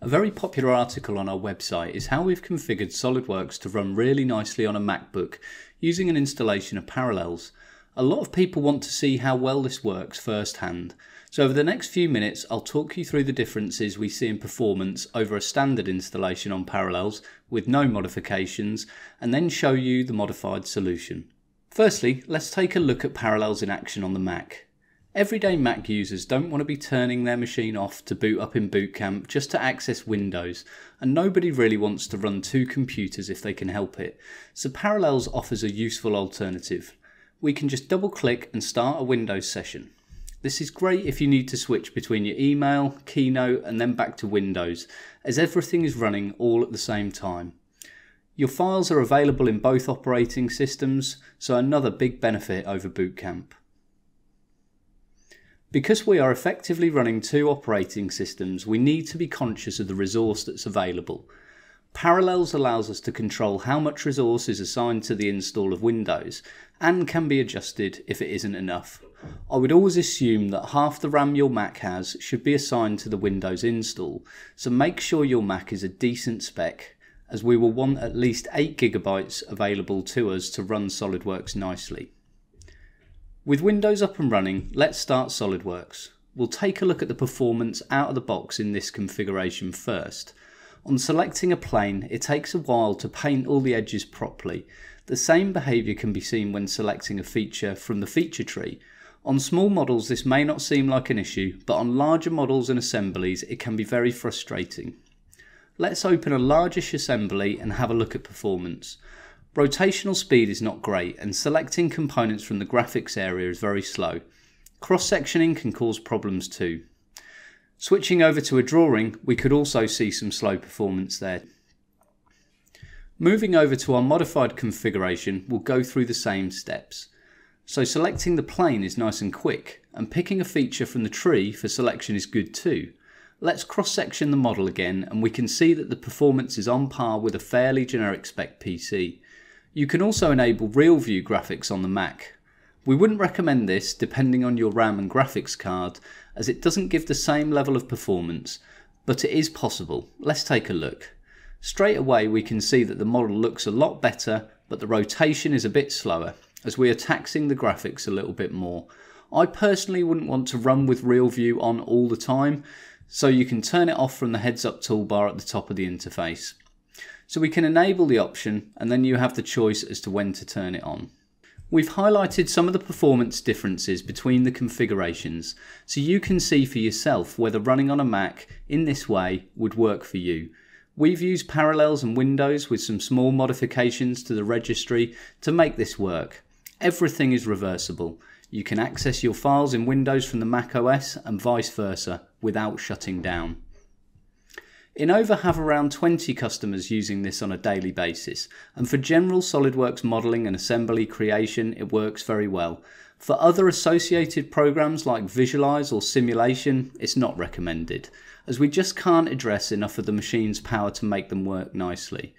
A very popular article on our website is how we've configured SolidWorks to run really nicely on a MacBook using an installation of Parallels. A lot of people want to see how well this works firsthand, so over the next few minutes I'll talk you through the differences we see in performance over a standard installation on Parallels with no modifications and then show you the modified solution. Firstly, let's take a look at Parallels in action on the Mac. Everyday Mac users don't want to be turning their machine off to boot up in Boot Camp just to access Windows, and nobody really wants to run two computers if they can help it, so Parallels offers a useful alternative. We can just double click and start a Windows session. This is great if you need to switch between your email, Keynote and then back to Windows, as everything is running all at the same time. Your files are available in both operating systems, so another big benefit over Boot Camp. Because we are effectively running two operating systems, we need to be conscious of the resource that's available. Parallels allows us to control how much resource is assigned to the install of Windows and can be adjusted if it isn't enough. I would always assume that half the RAM your Mac has should be assigned to the Windows install, so make sure your Mac is a decent spec as we will want at least 8GB available to us to run SolidWorks nicely. With Windows up and running, let's start SolidWorks. We'll take a look at the performance out of the box in this configuration first. On selecting a plane, it takes a while to paint all the edges properly. The same behaviour can be seen when selecting a feature from the feature tree. On small models this may not seem like an issue, but on larger models and assemblies it can be very frustrating. Let's open a largish assembly and have a look at performance. Rotational speed is not great and selecting components from the graphics area is very slow. Cross-sectioning can cause problems too. Switching over to a drawing, we could also see some slow performance there. Moving over to our modified configuration, we'll go through the same steps. So selecting the plane is nice and quick, and picking a feature from the tree for selection is good too. Let's cross-section the model again and we can see that the performance is on par with a fairly generic spec PC. You can also enable real view graphics on the Mac. We wouldn't recommend this depending on your RAM and graphics card as it doesn't give the same level of performance, but it is possible. Let's take a look. Straight away we can see that the model looks a lot better but the rotation is a bit slower as we are taxing the graphics a little bit more. I personally wouldn't want to run with real view on all the time so you can turn it off from the heads up toolbar at the top of the interface. So we can enable the option and then you have the choice as to when to turn it on. We've highlighted some of the performance differences between the configurations so you can see for yourself whether running on a Mac in this way would work for you. We've used Parallels and Windows with some small modifications to the registry to make this work. Everything is reversible. You can access your files in Windows from the Mac OS and vice versa without shutting down. Innova have around 20 customers using this on a daily basis, and for general SolidWorks modelling and assembly creation, it works very well. For other associated programs like Visualize or Simulation, it's not recommended, as we just can't address enough of the machine's power to make them work nicely.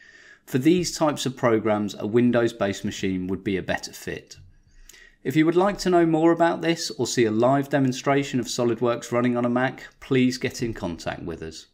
For these types of programs, a Windows based machine would be a better fit. If you would like to know more about this or see a live demonstration of SolidWorks running on a Mac, please get in contact with us.